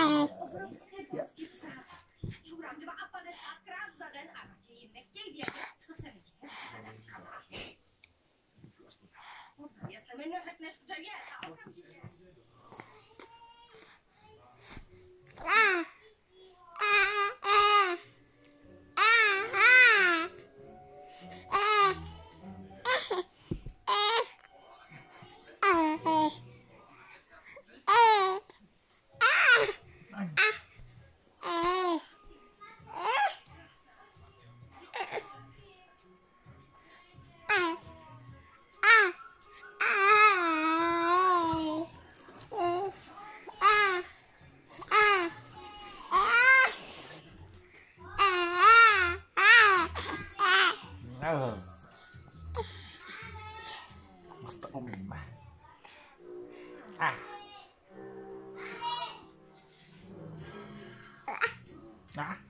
Sherry, Huh?